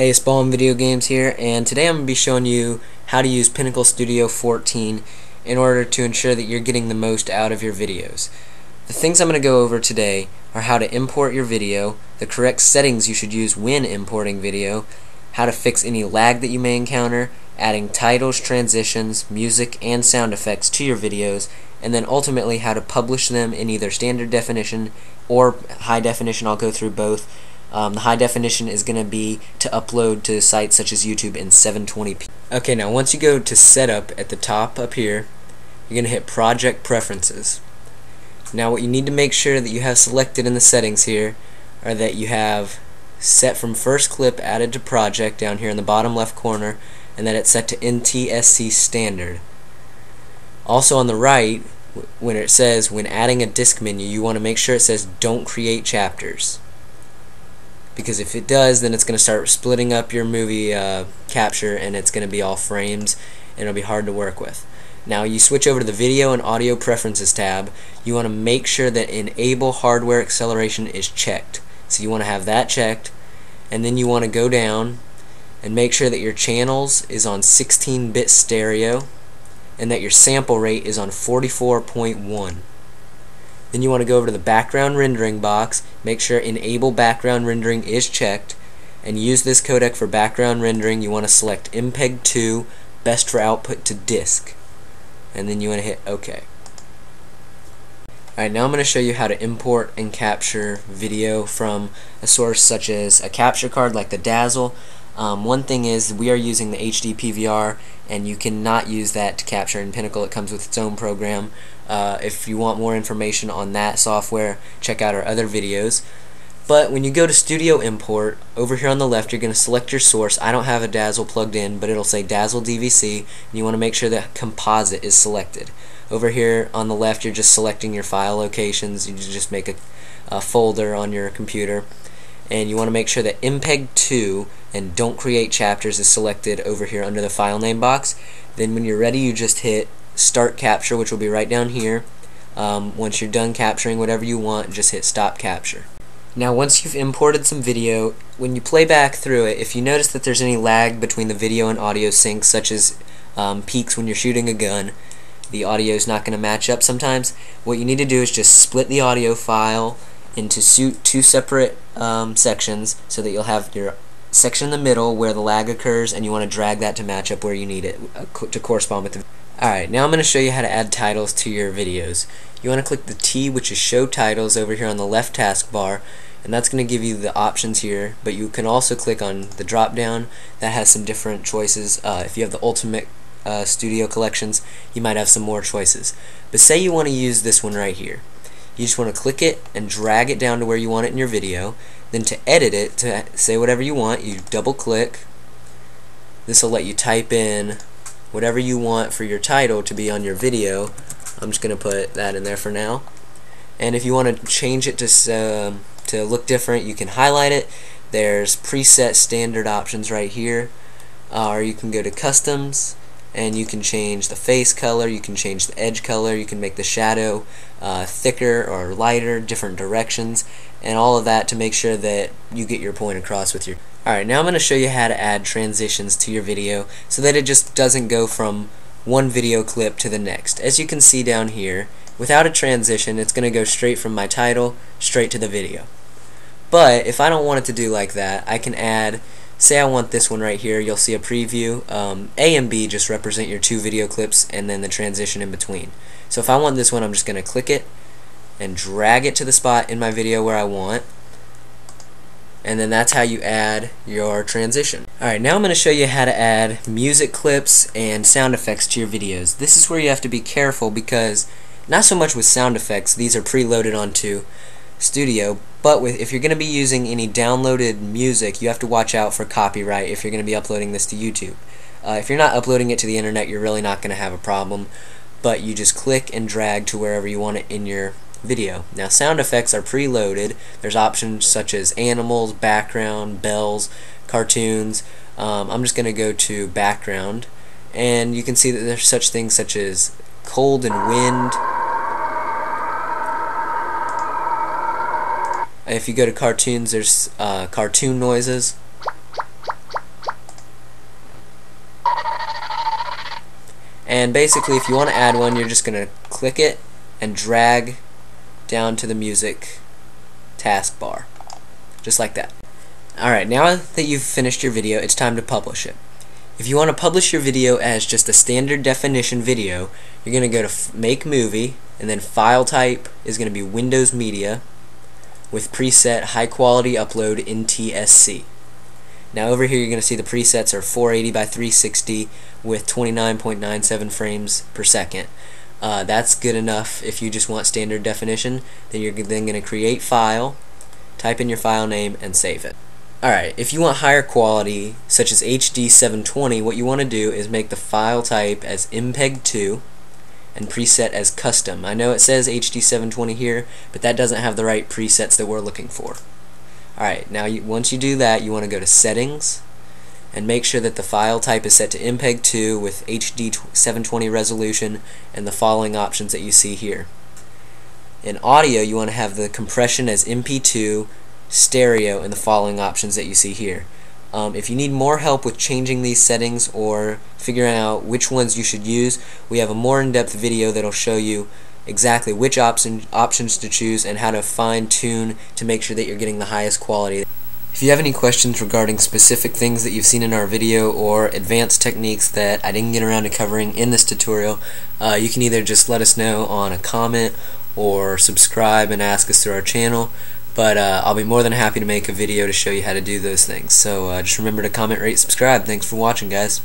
Hey, Spawn Video Games here, and today I'm going to be showing you how to use Pinnacle Studio 14 in order to ensure that you're getting the most out of your videos. The things I'm going to go over today are how to import your video, the correct settings you should use when importing video, how to fix any lag that you may encounter, adding titles, transitions, music, and sound effects to your videos, and then ultimately how to publish them in either standard definition or high definition. I'll go through both um, the high definition is going to be to upload to sites such as YouTube in 720p. Okay, now once you go to Setup at the top up here, you're going to hit Project Preferences. Now what you need to make sure that you have selected in the settings here are that you have set from first clip added to project down here in the bottom left corner and that it's set to NTSC standard. Also on the right, when it says when adding a disk menu, you want to make sure it says don't create chapters because if it does then it's going to start splitting up your movie uh, capture and it's going to be all frames and it'll be hard to work with. Now you switch over to the video and audio preferences tab. You want to make sure that enable hardware acceleration is checked. So you want to have that checked and then you want to go down and make sure that your channels is on 16-bit stereo and that your sample rate is on 44.1 then you want to go over to the background rendering box, make sure enable background rendering is checked, and use this codec for background rendering. You want to select MPEG 2, best for output to disk. And then you want to hit OK. Alright, now I'm going to show you how to import and capture video from a source such as a capture card like the Dazzle. Um, one thing is we are using the HD PVR and you cannot use that to capture in Pinnacle. It comes with its own program. Uh, if you want more information on that software, check out our other videos. But when you go to Studio Import, over here on the left you're going to select your source. I don't have a Dazzle plugged in, but it'll say Dazzle DVC, and you want to make sure that Composite is selected. Over here on the left you're just selecting your file locations. You just make a, a folder on your computer. And you want to make sure that MPEG 2 and Don't Create Chapters is selected over here under the file name box. Then when you're ready you just hit start capture which will be right down here um, once you're done capturing whatever you want just hit stop capture now once you've imported some video when you play back through it if you notice that there's any lag between the video and audio sync such as um, peaks when you're shooting a gun the audio is not going to match up sometimes what you need to do is just split the audio file into two separate um, sections so that you'll have your section in the middle where the lag occurs and you want to drag that to match up where you need it uh, to correspond with the Alright, now I'm going to show you how to add titles to your videos. You want to click the T which is show titles over here on the left taskbar and that's going to give you the options here but you can also click on the drop down that has some different choices. Uh, if you have the ultimate uh, studio collections you might have some more choices. But say you want to use this one right here. You just want to click it and drag it down to where you want it in your video. Then to edit it, to say whatever you want, you double click. This will let you type in whatever you want for your title to be on your video. I'm just gonna put that in there for now. And if you want to change it to uh, to look different you can highlight it. There's preset standard options right here. Uh, or you can go to customs and you can change the face color, you can change the edge color, you can make the shadow uh, thicker or lighter, different directions, and all of that to make sure that you get your point across with your Alright, now I'm going to show you how to add transitions to your video so that it just doesn't go from one video clip to the next. As you can see down here, without a transition, it's going to go straight from my title straight to the video. But if I don't want it to do like that, I can add, say I want this one right here, you'll see a preview. Um, a and B just represent your two video clips and then the transition in between. So if I want this one, I'm just going to click it and drag it to the spot in my video where I want and then that's how you add your transition. Alright, now I'm going to show you how to add music clips and sound effects to your videos. This is where you have to be careful because not so much with sound effects, these are preloaded onto Studio, but with if you're going to be using any downloaded music, you have to watch out for copyright if you're going to be uploading this to YouTube. Uh, if you're not uploading it to the internet, you're really not going to have a problem, but you just click and drag to wherever you want it in your video. Now sound effects are preloaded. There's options such as animals, background, bells, cartoons. Um, I'm just going to go to background and you can see that there's such things such as cold and wind. If you go to cartoons, there's uh, cartoon noises. And basically, if you want to add one, you're just going to click it and drag down to the music taskbar. Just like that. Alright, now that you've finished your video, it's time to publish it. If you want to publish your video as just a standard definition video, you're going to go to Make Movie, and then File Type is going to be Windows Media, with preset high quality upload NTSC now over here you're going to see the presets are 480 by 360 with 29.97 frames per second. Uh, that's good enough if you just want standard definition. Then you're then going to create file, type in your file name, and save it. Alright, if you want higher quality, such as HD 720, what you want to do is make the file type as MPEG-2 and preset as custom. I know it says HD 720 here, but that doesn't have the right presets that we're looking for. Alright, now you, once you do that, you want to go to Settings and make sure that the file type is set to MPEG-2 with HD 720 resolution and the following options that you see here. In audio, you want to have the compression as MP2, stereo, and the following options that you see here. Um, if you need more help with changing these settings or figuring out which ones you should use, we have a more in-depth video that'll show you exactly which option, options to choose and how to fine-tune to make sure that you're getting the highest quality. If you have any questions regarding specific things that you've seen in our video or advanced techniques that I didn't get around to covering in this tutorial, uh, you can either just let us know on a comment or subscribe and ask us through our channel. But uh, I'll be more than happy to make a video to show you how to do those things. So uh, just remember to comment, rate, subscribe. Thanks for watching, guys.